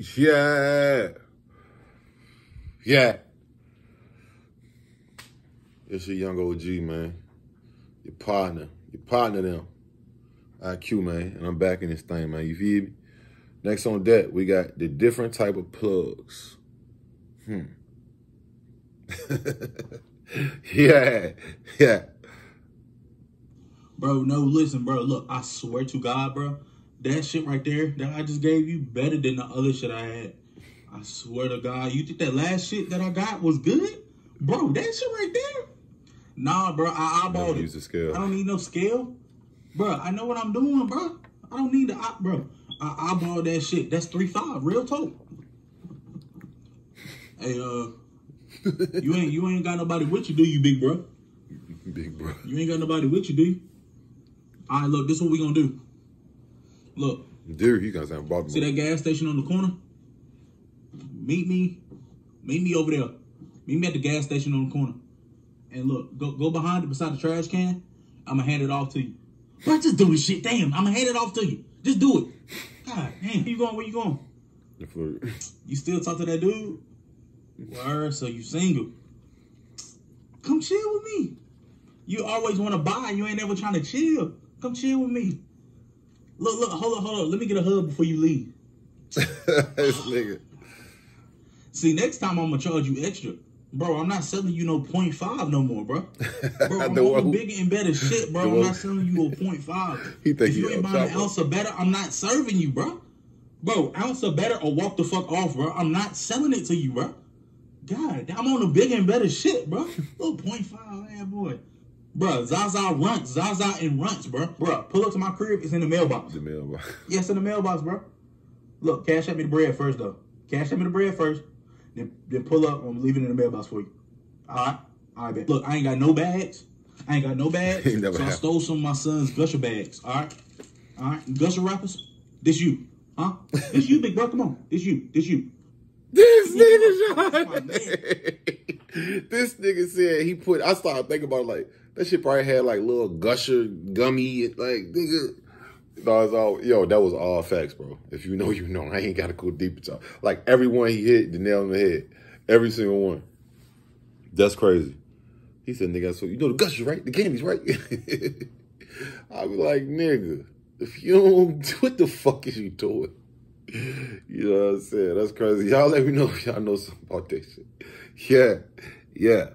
Yeah. Yeah. It's your young OG, man. Your partner. Your partner them. EyeQ, man. And I'm back in this thing, man. You feel me? Next on deck, we got the different type of plugs. Hmm. yeah. Yeah. Bro, no, listen, bro. Look, I swear to God, bro, that shit right there that I just gave you better than the other shit I had. I swear to God, you think that last shit that I got was good? Bro, that shit right there? Nah, bro, I eyeballed it. Use the scale. I don't need no scale. Bro, I know what I'm doing, bro. I don't need the eye, bro. I eyeballed that shit. That's three five, real talk. Hey, uh, you ain't you ain't got nobody with you, do you, big bro? Big bro. You ain't got nobody with you, do you? All right, look, this is what we gonna do. Look, Dude, you guys have bought me. see that gas station on the corner? Meet me, meet me over there. Meet me at the gas station on the corner. And look, go go behind it beside the trash can. I'ma hand it off to you. Bro, just do this shit. Damn, I'ma hand it off to you. Just do it. God damn, you going? Where you going? For, You still talk to that dude? Word, so you single. Come chill with me. You always want to buy, you ain't ever trying to chill. Come chill with me. Look, look, hold on, hold on. Let me get a hug before you leave. this nigga. See, next time I'm gonna charge you extra. Bro, I'm not selling you no 0.5 no more, bro. Bro, I'm on bigger and better shit, bro. I'm not selling you a 0.5. He think if you ain't buying an ounce of better, I'm not serving you, bro. Bro, ounce of better or walk the fuck off, bro. I'm not selling it to you, bro. God, I'm on the bigger and better shit, bro. Little 0.5, man, boy. Bro, Zaza Runtz, Zaza and Runtz, bro. Bro, pull up to my crib. It's in the mailbox. The mailbox. Yes, in the mailbox, bro. Look, cash at me the bread first, though. Cash App me the bread first. Then, then pull up. I'm leaving it in the mailbox for you. All right? All right, bet. Look, I ain't got no bags. I ain't got no bags. So I stole some of my son's gusher bags. All right? All right? Gusher wrappers. This you. Huh? This you, big bro. Come on. This you. This you. This nigga my this nigga said he put. I started thinking about it, like that shit probably had like little gusher gummy like nigga. No, it's all yo. That was all facts, bro. If you know, you know. I ain't gotta go deep into like everyone he hit the nail on the head. Every single one. That's crazy. He said, "Nigga, so you know the gushers, right? The candies, right?" I be like, "Nigga, if you don't, what the fuck is you doing?" You know what I'm saying? That's crazy. Y'all let me know if y'all know something about that shit. Yeah, yeah.